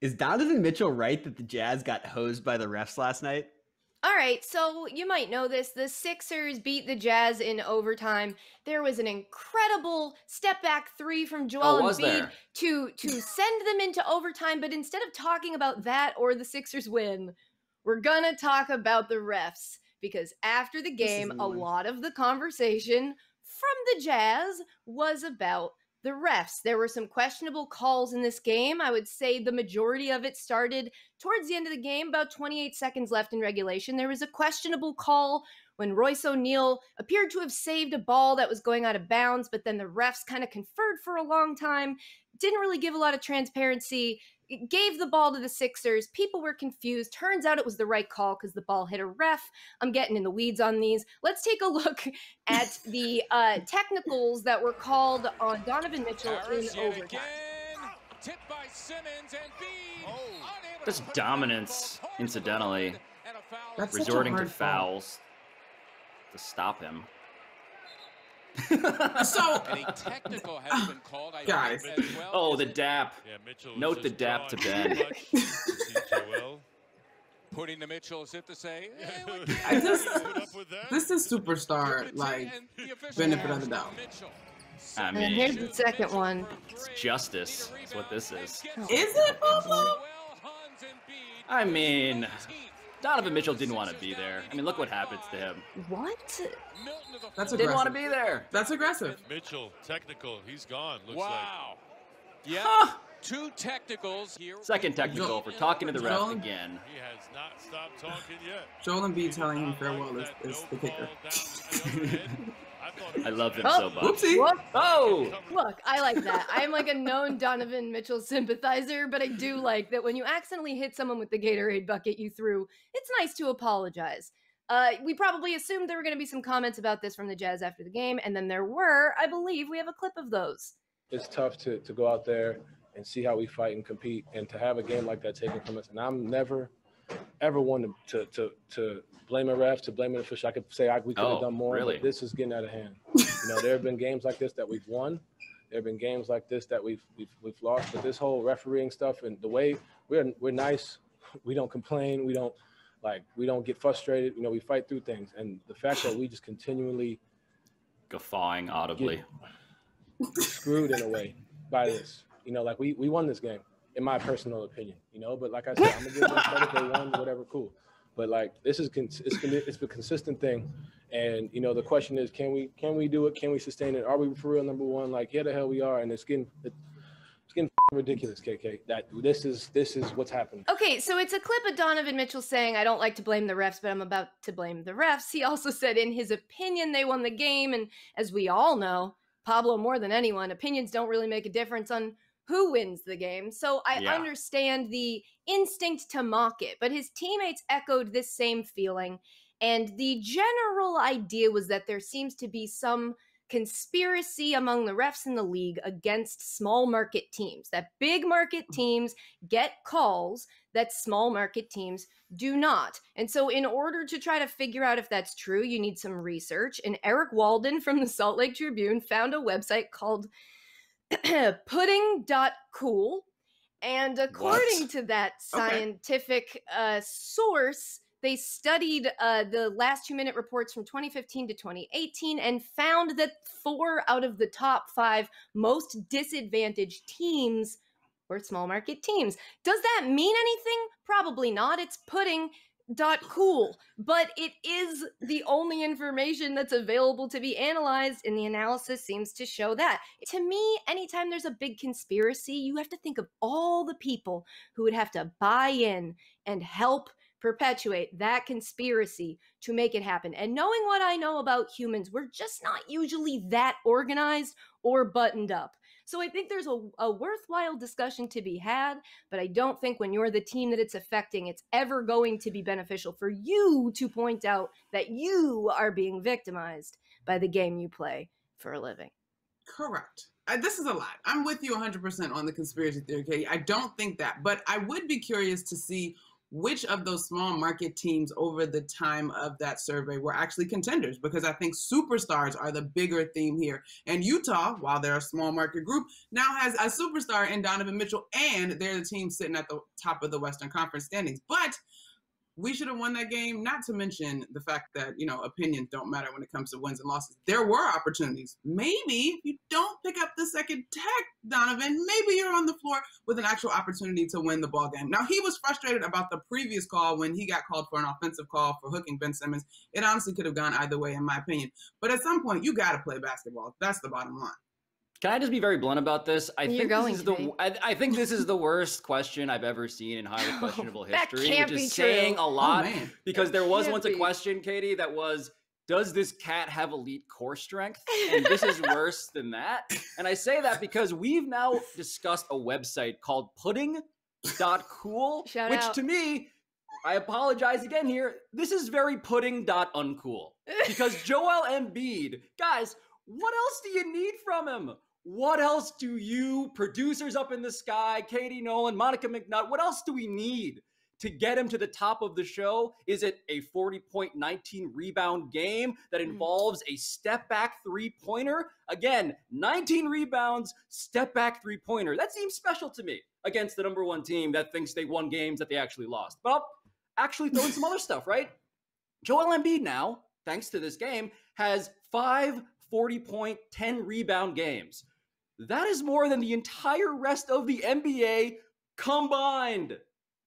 Is Donovan Mitchell right that the Jazz got hosed by the refs last night? All right, so you might know this. The Sixers beat the Jazz in overtime. There was an incredible step back three from oh, Joel Oh, Embiid there? to to send them into overtime. But instead of talking about that or the Sixers win, we're gonna talk about the refs because after the game, a lot of the conversation from the Jazz was about the refs. There were some questionable calls in this game. I would say the majority of it started towards the end of the game, about 28 seconds left in regulation. There was a questionable call when Royce O'Neale appeared to have saved a ball that was going out of bounds, but then the refs kind of conferred for a long time. Didn't really give a lot of transparency. It gave the ball to the Sixers. People were confused. Turns out it was the right call because the ball hit a ref. I'm getting in the weeds on these. Let's take a look at the uh, technicals that were called on Donovan Mitchell in Harris yet overtime. again. Tipped by Simmons and Bede. unable Just to put it dominance, on the board. incidentally. And a. That's such a resorting to foul. fouls to stop him. So And a technical has uh, been called. I Guys. think, well. oh, the dap. Yeah, Mitchell Note the dap to drawing Ben. too much. You see Joel? Putting the Mitchell as if to say, Yeah. we can't I just- this. with that? this is superstar, like and the official benefit of the doubt. Mitchell. I And mean, here's the second one. It's justice. That's what this is. Is it, Pablo? I mean, Donovan Mitchell didn't want to be there. I mean, look what happens to him. What? That's aggressive. Didn't want to aggressive. be there. That's aggressive. Mitchell, technical. He's gone. Looks Wow. Yeah. Huh. Two technicals here. Second technical for talking to the ref again. he has not stopped talking yet. Joel Embiid telling him farewell like is, that is no the kicker. ball down the other end. I thought he I was love him Oh, so much. Whoopsie. What? Oh, Look, I like that. I'm like a known Donovan Mitchell sympathizer, but I do like that when you accidentally hit someone with the Gatorade bucket you threw, it's nice to apologize. Uh, we probably assumed there were going to be some comments about this from the Jazz after the game, and then there were. I believe we have a clip of those. it's tough to, to go out there and see how we fight and compete and to have a game like that taken from us. And I'm never, ever one to, to, to, to blame a ref, to blame an official. I could say I, we could have Oh, done more, really? but this is getting out of hand. You know, there have been games like this that we've won. There have been games like this that we've, we've, we've lost. But this whole refereeing stuff and the way we're, we're nice, we don't complain, we don't like, we don't get frustrated. You know, we fight through things. And the fact that we just continually guffawing audibly. screwed in a way by this. You know, like we we won this game, in my personal opinion. You know, but like I said, I'm gonna give them credit. They won, whatever, cool. But like this is it's it's a consistent thing, and you know the question is, can we can we do it? Can we sustain it? Are we for real number one? Like yeah, the hell we are, and it's getting it's getting ridiculous, KK. That this is this is what's happening. Okay, so it's a clip of Donovan Mitchell saying, I don't like to blame the refs, but I'm about to blame the refs. He also said, in his opinion, they won the game. And as we all know, Pablo, more than anyone, opinions don't really make a difference on who wins the game. So I Yeah. understand the instinct to mock it, but his teammates echoed this same feeling. And the general idea was that there seems to be some conspiracy among the refs in the league against small market teams, that big market mm. teams get calls that small market teams do not. And so, in order to try to figure out if that's true, you need some research. And Eric Walden from the Salt Lake Tribune found a website called pudding.cool. And according to that scientific uh, source, they studied uh, the last two minute reports from 2015 to 2018 and found that four out of the top five most disadvantaged teams were small market teams. Does that mean anything? Probably not. It's pudding dot cool but it is the only information that's available to be analyzed and the analysis seems to show that. To me anytime there's a big conspiracy you have to think of all the people who would have to buy in and help perpetuate that conspiracy to make it happen. And knowing what i know about humans we're just not usually that organized or buttoned up so I think there's a, a worthwhile discussion to be had, but I don't think when you're the team that it's affecting, it's ever going to be beneficial for you to point out that you are being victimized by the game you play for a living. Correct. Uh, this is a lot. I'm with you 100% on the conspiracy theory, Katie. I don't think that, but I would be curious to see which of those small market teams over the time of that survey were actually contenders because I think superstars are the bigger theme here. And Utah, while they're a small market group, now has a superstar in Donovan Mitchell, and they're the team sitting at the top of the Western Conference standings. But we should have won that game. Not to mention the fact that you know opinions don't matter when it comes to wins and losses. There were opportunities. Maybe you don't pick up the second tech, Donovan, maybe you're on the floor with an actual opportunity to win the ball game. Now he was frustrated about the previous call when he got called for an offensive call for hooking Ben Simmons. It honestly could have gone either way, in my opinion. But at some point, you got to play basketball. That's the bottom line. Can I just be very blunt about this? I You're think going this is the be. I, I think this is the worst question I've ever seen in highly oh, questionable That history, can't which be is saying true. a Oh lot man. because there was once a question, Katie, that was does this cat have elite core strength? And this is worse than that. And I say that because we've now discussed a website called pudding.cool, Shout which out. to me, I apologize again here. This is very pudding.uncool because Joel Embiid, guys, what else do you need from him? What else do you producers up in the sky, Katie Nolan, Monica McNutt, what else do we need to get him to the top of the show? Is it a 40 point 19 rebound game that Mhm. involves a step back three pointer? Again, 19 rebounds, step back three pointer. That seems special to me against the number one team that thinks they won games that they actually lost. But I'll actually throw in some other stuff, right? Joel Embiid now, thanks to this game, has five 40 point, 10 rebound games. That is more than the entire rest of the NBA combined.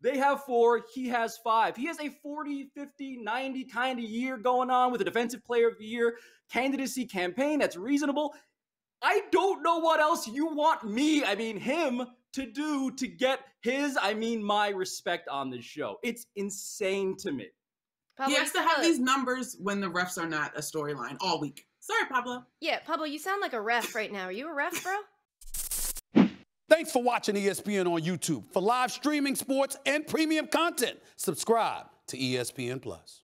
They have four, he has five. He has a 40, 50, 90 kind of year going on with a defensive player of the year candidacy campaign that's reasonable. I don't know what else you want me, I mean him, to do to get his, I mean my respect on this show. It's insane to me. Pablo, he has to have like- these numbers when the refs are not a storyline all week. Sorry, Pablo. Yeah, Pablo, you sound like a ref right now. Are you a ref, bro? Thanks for watching E ESPN on YouTube. For live streaming sports and premium content, subscribe to ESPN Plus.